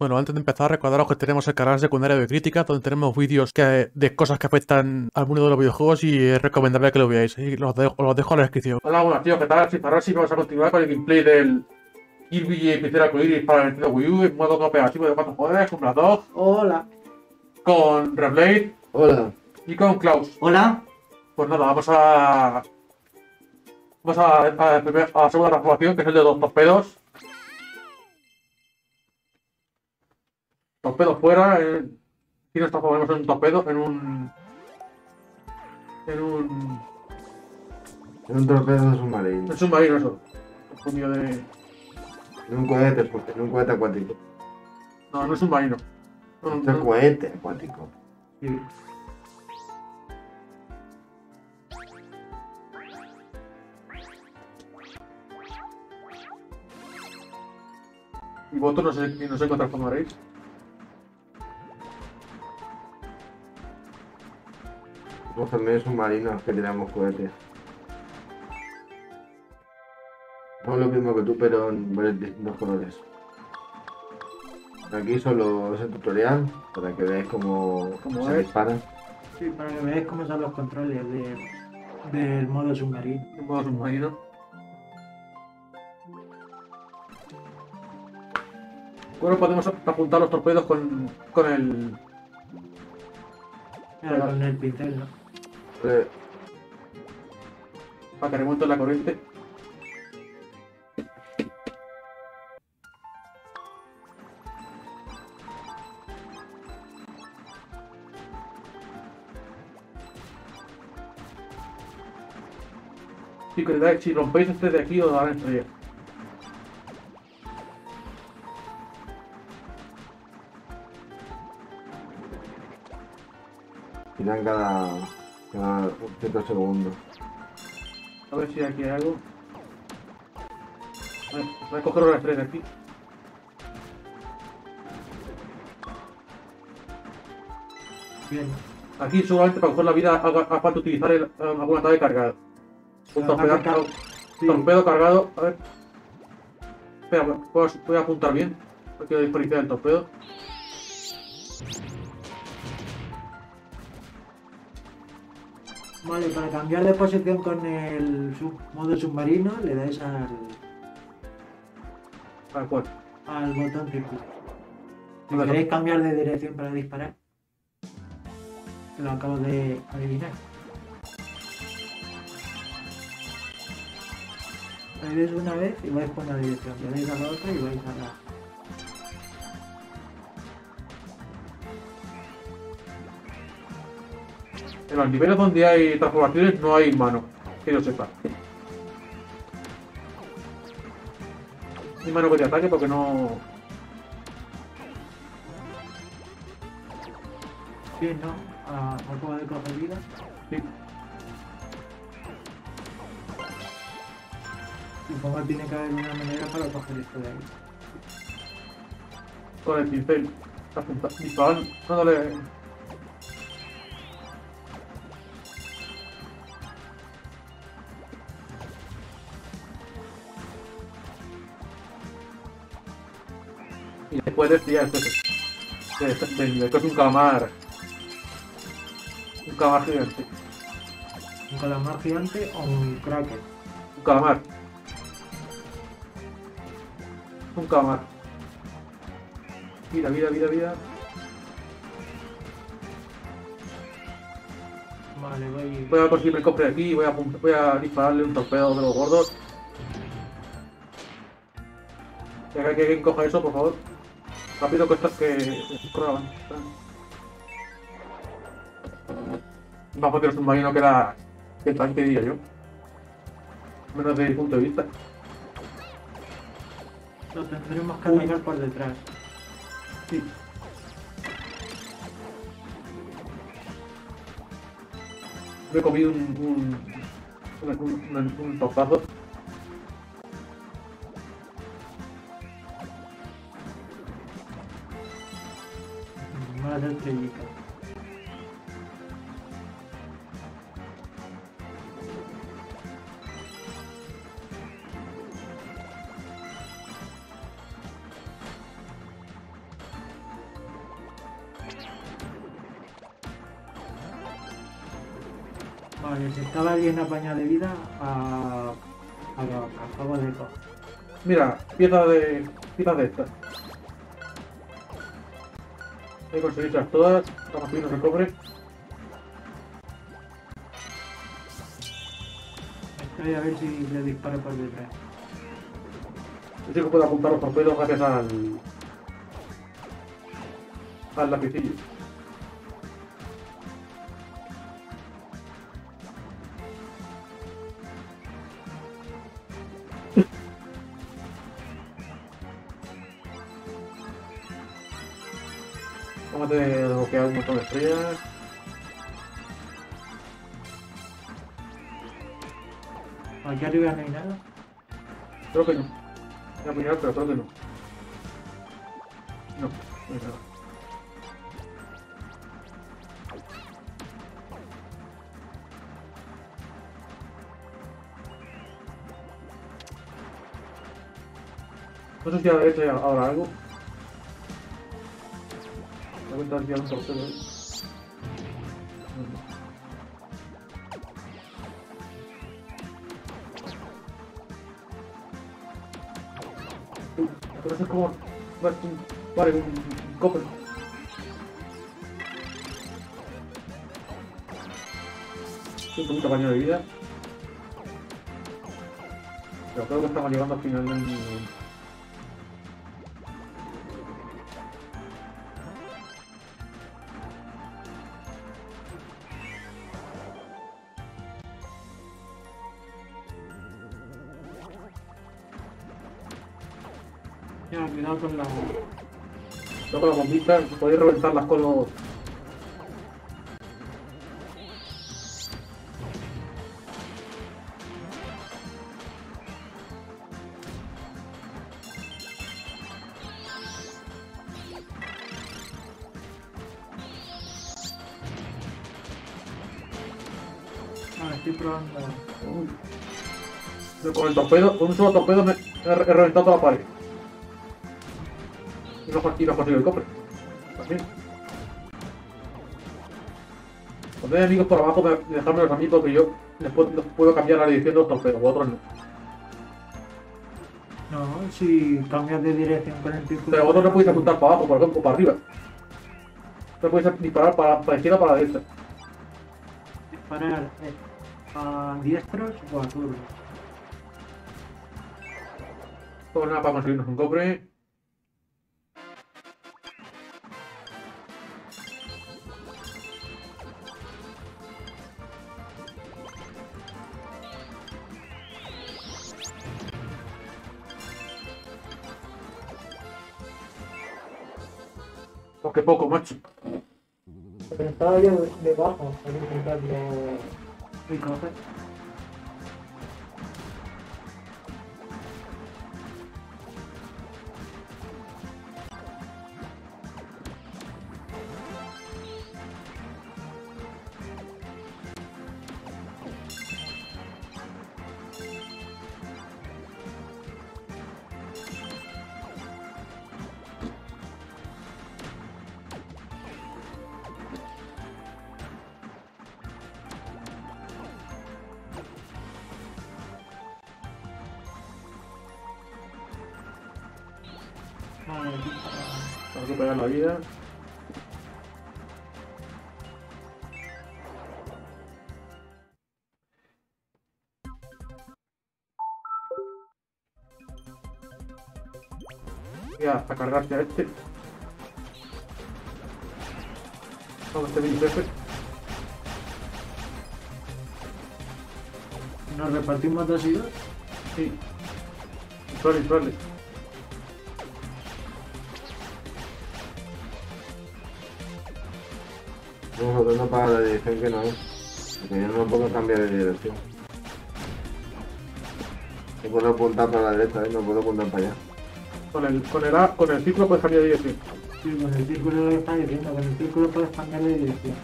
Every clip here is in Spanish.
Bueno, antes de empezar, recordaros que tenemos el canal secundario de crítica, donde tenemos vídeos que, de cosas que afectan al mundo de los videojuegos y es recomendable que lo veáis. Y los dejo, os los dejo en la descripción. Hola, buenas tío, ¿qué tal? Soy Farasi y vamos a continuar con el gameplay del Kirby y Pincel Arcoiris para el Nintendo Wii U en modo cooperativo de cuatro jugadores, con Bladog, Hola. con Reblade Hola. y con Klaus. Hola. Pues nada, vamos a... Vamos a, a, a la segunda transformación, que es el de dos torpedos. Torpedo fuera. Eh, aquí nos transformamos en un torpedo, en un... En un... En un torpedo submarino. En submarino, eso. De... En un cohete, porque en un cohete acuático. No, no es submarino. No, no, Es un no. cohete acuático. Sí. Y vosotros no sé, no sé qué transformaréis. También submarinos que tiramos cohetes. No es lo mismo que tú, pero en distintos colores. Aquí solo es el tutorial, para que veáis cómo, Cómo se disparan. Sí, para que veáis cómo son los controles de, del modo submarino. Modo submarino. Bueno, podemos apuntar los torpedos con, con el. Con el pincel, ¿no? Eh, para que remonte la corriente. Que si rompéis este de aquí os darán estrella. tiran cada, cada ciertos segundos. A ver si aquí hay algo. A ver, voy a coger una estrella de aquí. Bien. Aquí solamente para coger la vida haga, falta utilizar el, alguna tabla cargada. Un torpedo, Sí. torpedo cargado, a ver. Espera, voy a, voy a apuntar bien. No quiero desperdiciar el torpedo. Vale, para cambiar de posición con el sub- modo submarino le dais al, A ver, cuál. al botón círculo. Si queréis cambiar de dirección para disparar, que lo acabo de adivinar. Le dais una vez y vais por una dirección, le dais a la otra y vais a la... En los niveles donde hay transformaciones no hay mano. Que yo sepa. Hay mano que te ataque porque no. Bien, ¿no? A, a juego de coger vida. Sí. Supongo que tiene que haber una manera para coger esto de ahí. Con el pincel. Disparando. Dándole. Y después de este ya este, de, de, de nivel, que es un calamar. Un calamar gigante. Un calamar gigante o un kraken. Un calamar. Un calamar. Vida, vida, vida, vida. Vale, voy... Voy a conseguir el cofre de aquí y voy a, voy a dispararle un torpedo de los gordos. Ya que alguien coja eso, por favor. Rápido que estás que. corran. Va a poner un submarino que era. que tanque diría yo. Menos desde mi punto de vista. Lo tendremos que atacar por detrás. Sí. Me he comido un. un. un, un, un tostazo. Más estrellita. Vale, si estaba bien apañado de vida, a. a la a fuego de eco. Mira, pieza de. piezas de estas. Hay que conseguirlas todas. Estamos pidiendo el cobre. Estoy a ver si le disparo por detrás. Yo sí que puedo apuntar los torpedos gracias al. al lapicillo. Aquí arriba no hay nada. Creo que no. Voy a mirar, pero creo que no. No, no hay nada. No sé si a la derecha hay ahora algo. Voy a intentar tirar un no. Pero eso es como. Vale, un, un, un cofre. Tengo mucho baño de vida. Pero creo que estamos llegando al final del Ya, cuidado con la. Creo que las bombitas podéis reventarlas con los. Ah, Con el torpedo, con un solo torpedo me he, re- he reventado toda la pared. No he conseguido el cofre. También. Cuando hay enemigos por abajo, me- dejármelos a mí porque yo les puedo, les puedo cambiar la dirección de los torpedos, vosotros no. No, si cambias de dirección con el círculo. Pero vosotros no podéis apuntar para abajo, por ejemplo, para arriba. No podéis disparar para, para la izquierda o para la derecha. Disparar eh, a diestros o a turnos. Pues nada, para conseguirnos un cofre. Oh, qué poco, macho. Pero estaba yo debajo, para intentarlo recoger. Vale, aquí para- Para recuperar la vida. Voy a, a cargarse a este. Vamos, este mini jefe. Nos repartimos dos y dos. Sí. Suele, suele. Nosotros no para la dirección que no es. Porque yo no puedo cambiar de dirección. Yo puedo apuntar para la derecha, ¿eh? no puedo apuntar para allá. Con el, con el, A- con el ciclo puedes cambiar de dirección. Sí, con el círculo lo está diciendo, con el círculo puedes cambiar de dirección.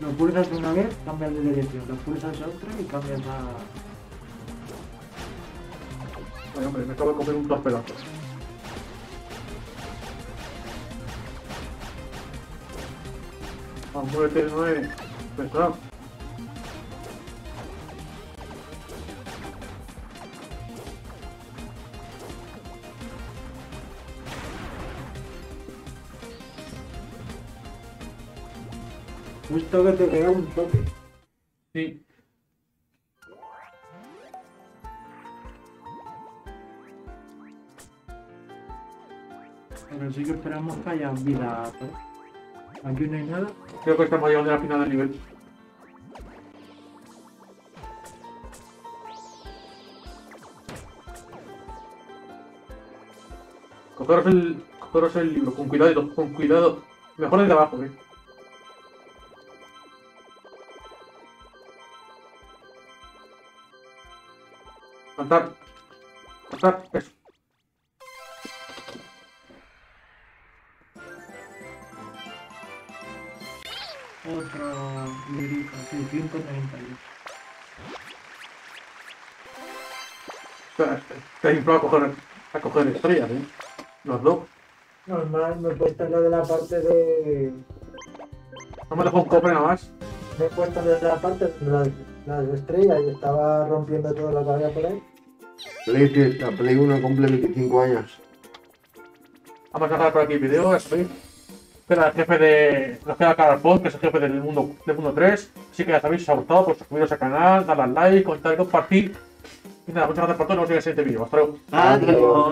Lo pulsas una vez, cambias de dirección. Lo pulsas otra y cambias a. Ay, hombre, me acabo de comer un torpedazo. Vamos, muévete de nueve. Justo que te queda un toque. Sí. Pero sí que esperamos que haya vida. ¿sabes? Aquí no hay nada. Creo que estamos llegando a la final del nivel. Cogeros el, cogeros el libro, con cuidado, con cuidado. Mejor desde abajo, eh. Saltar. Saltar, eso. Otro librito, sí, 131. Espera, te has inflado a coger, a coger estrellas, eh. Los dos. Normal, me he puesto lo de la parte de. No me dejó un cofre nada más. Me he puesto lo de la parte de las, las estrellas y estaba rompiendo todo lo que había por ahí. Play, que la Play 1 cumple 25 años. Vamos a dejar por aquí el video, ya Espera, el jefe de. Nos queda Carapod, que es el jefe del mundo, del mundo 3. Así que ya sabéis, si os ha gustado, pues suscribiros al canal, darle al like, comentar y compartir. Y nada, muchas gracias por todo y nos vemos en el siguiente vídeo. Hasta luego. Adiós.